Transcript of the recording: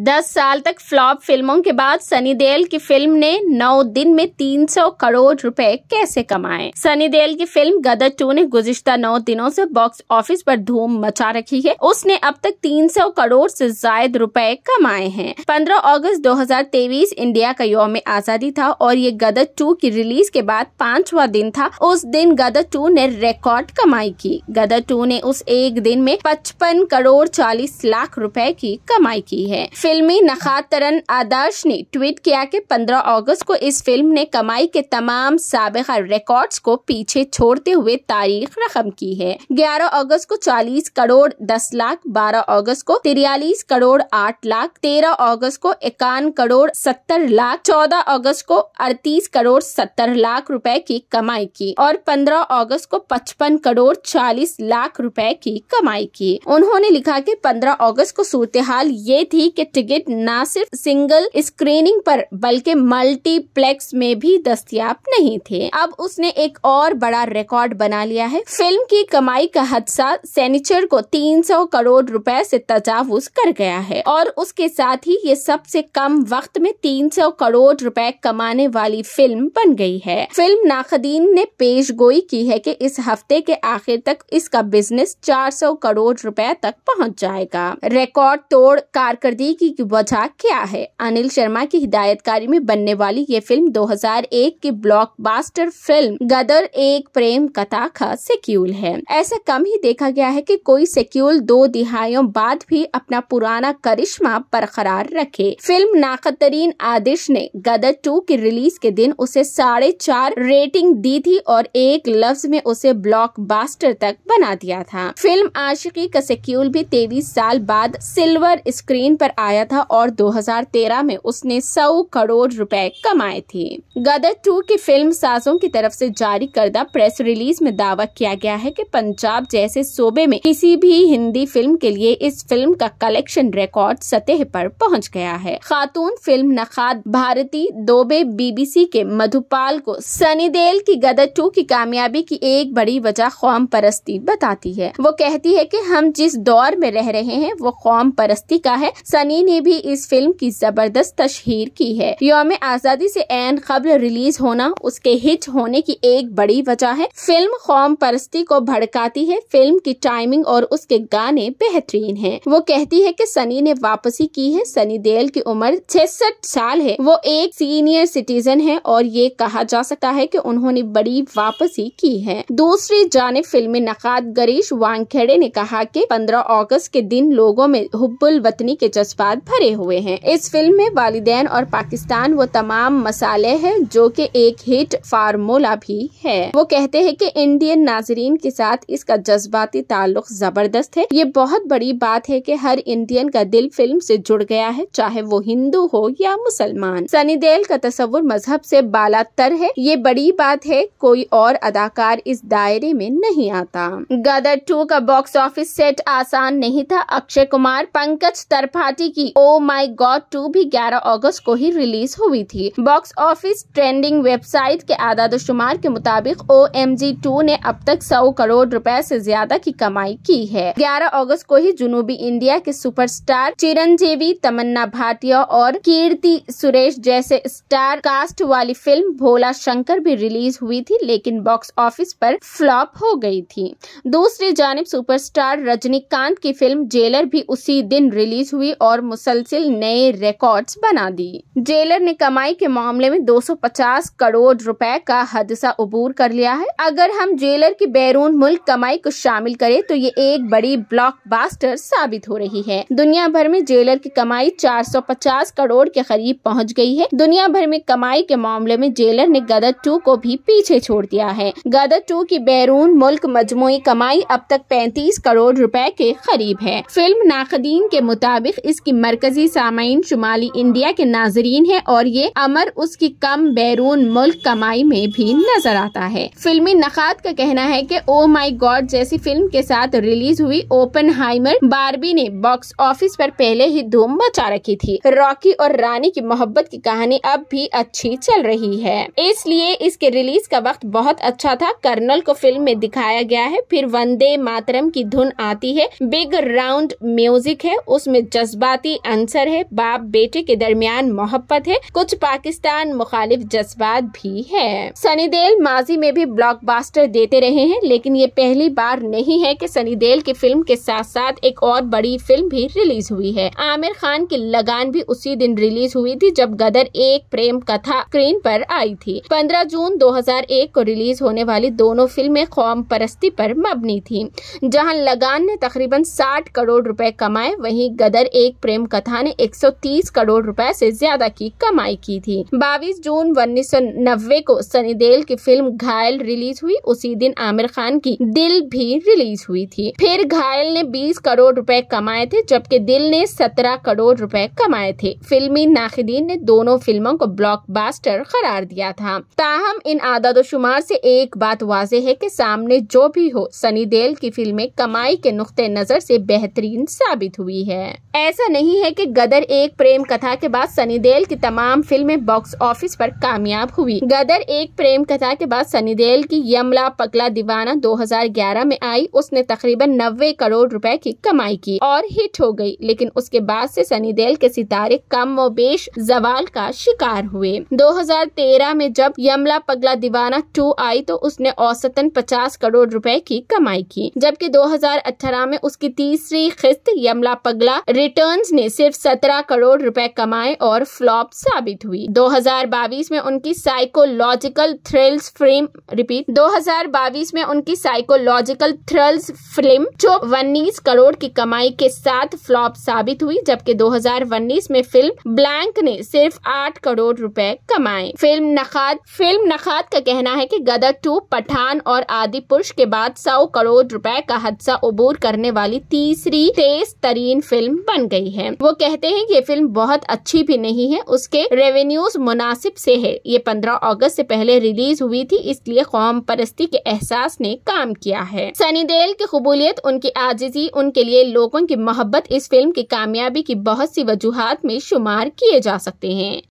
दस साल तक फ्लॉप फ़िल्मों के बाद सनी देओल की फ़िल्म ने नौ दिन में 300 करोड़ रुपए कैसे कमाए? सनी देओल की फ़िल्म गदर टू ने गुजश्ता नौ दिनों से बॉक्स ऑफ़िस पर धूम मचा रखी है। उसने अब तक 300 करोड़ से जायद रुपए कमाए हैं। 15 अगस्त 2023 इंडिया का योम आज़ादी था और ये गदर टू की रिलीज़ के बाद पांचवा दिन था। उस दिन गदर टू ने रिकॉर्ड कमाई की। गदर टू ने उस एक दिन में पचपन करोड़ चालीस लाख रूपए की कमाई की है। फिल्मी नखातरन आदर्श ने ट्वीट किया कि 15 अगस्त को इस फ़िल्म ने कमाई के तमाम सबका रिकॉर्ड्स को पीछे छोड़ते हुए तारीख रकम की है। 11 अगस्त को 40 करोड़ 10 लाख 12 अगस्त को तिरयालीस करोड़ 8 लाख 13 अगस्त को इक्यान करोड़ 70 लाख 14 अगस्त को 38 करोड़ 70 लाख रुपए की कमाई की और 15 अगस्त को 55 करोड़ 40 लाख रुपए की कमाई की। उन्होंने लिखा कि 15 अगस्त को सूरत हाल ये थी कि टिकट न सिर्फ़ सिंगल स्क्रीनिंग पर, बल्कि मल्टीप्लेक्स में भी दस्तियाब नहीं थे। अब उसने एक और बड़ा रिकॉर्ड बना लिया है। फ़िल्म की कमाई का हादसा सैनिचर को 300 करोड़ रुपए से तजावुज कर गया है। और उसके साथ ही ये सबसे कम वक्त में 300 करोड़ रुपए कमाने वाली फ़िल्म बन गई है। फ़िल्म नाखदीन ने पेश गोई की है कि इस हफ़्ते के आखिर तक इसका बिज़नेस 400 करोड़ रुपए तक पहुँच जाएगा। रिकॉर्ड तोड़ कारकर्दगी की वजह क्या है? अनिल शर्मा की हिदायतकारी में बनने वाली ये फ़िल्म 2001 की ब्लॉकबस्टर फ़िल्म गदर एक प्रेम कथा का सेक्यूल है। ऐसा कम ही देखा गया है कि कोई सेक्यूल दो दिहाइयों बाद भी अपना पुराना करिश्मा बरकरार रखे। फ़िल्म नाकतरीन आदिश ने गदर टू की रिलीज़ के दिन उसे साढ़े चार रेटिंग दी थी और एक लफ्ज में उसे ब्लॉकबस्टर तक बना दिया था। फ़िल्म आशिकी का सेक्यूल भी तेईस साल बाद सिल्वर स्क्रीन पर आया था और 2013 में उसने 100 करोड़ रुपए कमाए थे। गदर टू की फ़िल्म साजों की तरफ़ से जारी करदा प्रेस रिलीज़ में दावा किया गया है कि पंजाब जैसे सूबे में किसी भी हिंदी फ़िल्म के लिए इस फ़िल्म का कलेक्शन रिकॉर्ड सतह पर पहुँच गया है। खातून फ़िल्म नखाद भारती दोबे बीबीसी के मधुपाल को सनी देल की गदर टू की कामयाबी की एक बड़ी वजह कौम परस्ती बताती है। वो कहती है की हम जिस दौर में रह रहे हैं, वो कौम परस्ती का है। सनी ने भी इस फ़िल्म की ज़बरदस्त तशहर की है। योम आज़ादी से एन कबल रिलीज़ होना, उसके हिट होने की एक बड़ी वजह है। फ़िल्म कौम परस्ती को भड़काती है। फ़िल्म की टाइमिंग और उसके गाने बेहतरीन हैं। वो कहती है कि सनी ने वापसी की है। सनी देल की उम्र छसठ साल है। वो एक सीनियर सिटीजन है और ये कहा जा सकता है की उन्होंने बड़ी वापसी की है। दूसरी जाने फिल्मी नकाद गरीश वांगखेड़े ने कहा कि 15 अगस्त के दिन लोगों में हुब्बुल वतनी के जज्बात भरे हुए हैं। इस फ़िल्म में वालिदैन और पाकिस्तान वो तमाम मसाले हैं जो कि एक हिट फार्मूला भी है। वो कहते हैं कि इंडियन नाजरीन के साथ इसका जज्बाती ताल्लुक ज़बरदस्त है। ये बहुत बड़ी बात है कि हर इंडियन का दिल फ़िल्म से जुड़ गया है, चाहे वो हिंदू हो या मुसलमान। सनी देल का तस्वुर मज़हब से बालातर है। ये बड़ी बात है, कोई और अदाकार इस दायरे में नहीं आता। गदर टू का बॉक्स ऑफ़िस सेट आसान नहीं था। अक्षय कुमार, पंकज त्रिपाठी की ओ माई गॉड टू भी 11 अगस्त को ही रिलीज़ हुई थी। बॉक्स ऑफ़िस ट्रेंडिंग वेबसाइट के आदाद शुमार के मुताबिक ओ एम जी टू ने अब तक 100 करोड़ रुपए से ज़्यादा की कमाई की है। 11 अगस्त को ही जुनूबी इंडिया के सुपरस्टार चिरंजीवी, तमन्ना भाटिया और कीर्ति सुरेश जैसे स्टार कास्ट वाली फ़िल्म भोला शंकर भी रिलीज़ हुई थी, लेकिन बॉक्स ऑफ़िस पर फ्लॉप हो गई थी। दूसरी जानब सुपरस्टार रजनीकांत की फ़िल्म जेलर भी उसी दिन रिलीज़ हुई और मुसलसिल नए रिकॉर्ड्स बना दी। जेलर ने कमाई के मामले में 250 करोड़ रुपए का हादसा अबूर कर लिया है। अगर हम जेलर की बैरून मुल्क कमाई को शामिल करें तो ये एक बड़ी ब्लॉकबस्टर साबित हो रही है। दुनिया भर में जेलर की कमाई 450 करोड़ के करीब पहुँच गई है। दुनिया भर में कमाई के मामले में जेलर ने गदर टू को भी पीछे छोड़ दिया है। गदर टू की बैरून मुल्क मजमुई कमाई अब तक पैंतीस करोड़ रुपए के करीब है। फ़िल्म नाकदीन के मुताबिक इसकी मरकजी सामाइन शुमाली इंडिया के नाजरीन है और ये अमर उसकी कम बैरून मुल्क कमाई में भी नज़र आता है। फिल्मी नखात का कहना है की ओ माई गॉड जैसी फ़िल्म के साथ रिलीज़ हुई ओपन हाइमर बारबी ने बॉक्स ऑफ़िस पर पहले ही धूम मचा रखी थी। रॉकी और रानी की मोहब्बत की कहानी अब भी अच्छी चल रही है। इसलिए इसके रिलीज़ का वक्त बहुत अच्छा था। कर्नल को फ़िल्म में दिखाया गया है। फिर वंदे मातरम की धुन आती है। बिग राउंड म्यूज़िक है। उसमें जज्बाती जज्बाती अंसर है, बाप बेटे के दरमियान मोहब्बत है, कुछ पाकिस्तान मुखालिफ जज्बात भी है। सनी देल माजी में भी ब्लॉकबस्टर देते रहे हैं, लेकिन ये पहली बार नहीं है कि सनी देल की फ़िल्म के साथ साथ एक और बड़ी फ़िल्म भी रिलीज़ हुई है। आमिर खान की लगान भी उसी दिन रिलीज़ हुई थी, जब गदर एक प्रेम कथा स्क्रीन पर आई थी। 15 जून 2001 को रिलीज़ होने वाली दोनों फ़िल्में कौम परस्ती पर मबनी थी। जहाँ लगान ने तकरीबन 60 करोड़ रुपए कमाए, वहीं गदर एक प्रेम कथा ने 130 करोड़ रुपए से ज़्यादा की कमाई की थी। 22 जून उन्नीस सौ नब्बे को सनी देल की फ़िल्म घायल रिलीज़ हुई। उसी दिन आमिर खान की दिल भी रिलीज़ हुई थी। फिर घायल ने 20 करोड़ रुपए कमाए थे, जबकि दिल ने 17 करोड़ रुपए कमाए थे। फिल्मी नाखिदीन ने दोनों फ़िल्मों को ब्लॉकबस्टर करार दिया था। ताहम इन आदाद शुमार से एक बात वाजे है कि सामने जो भी हो सनी देल की फ़िल्में कमाई के नुक्ते नज़र से बेहतरीन साबित हुई है। ऐसा नहीं है कि गदर एक प्रेम कथा के बाद सनी देल की तमाम फ़िल्में बॉक्स ऑफ़िस पर कामयाब हुई। गदर एक प्रेम कथा के बाद सनी देल की यमला पगला दीवाना 2011 में आई। उसने तकरीबन नब्बे करोड़ रुपए की कमाई की और हिट हो गई, लेकिन उसके बाद से सनी देल के सितारे कम व बेश जवाल का शिकार हुए। 2013 में जब यमला पगला दीवाना टू आई तो उसने औसतन 50 करोड़ रुपए की कमाई की, जबकि 2018 में उसकी तीसरी किस्त यमला पगला रिटर्न्स ने सिर्फ़ 17 करोड़ रुपए कमाए और फ्लॉप साबित हुई। 2022 में उनकी साइकोलॉजिकल थ्रिल्स फ़िल्म रिपीट 2022 में उनकी साइकोलॉजिकल थ्रिल्स फ़िल्म जो उन्नीस करोड़ की कमाई के साथ फ्लॉप साबित हुई, जबकि 2019 में फ़िल्म ब्लैंक ने सिर्फ़ आठ करोड़ रुपए कमाए। फ़िल्म नखाद फ़िल्म नखाद का कहना है कि गदर टू पठान और आदि पुरुष के बाद सौ करोड़ रुपए का हादसा अबूर करने वाली तीसरी तेज तरीन फ़िल्म बन गई है। वो कहते हैं ये फ़िल्म बहुत अच्छी भी नहीं है, उसके रेवेन्यूज मुनासिब से है। ये 15 अगस्त से पहले रिलीज़ हुई थी, इसलिए कौम परस्ती के एहसास ने काम किया है। सनी देल की कबूलियत, उनकी आजिजी, उनके लिए लोगों की मोहब्बत, इस फ़िल्म की कामयाबी की बहुत सी वजूहत में शुमार किए जा सकते हैं।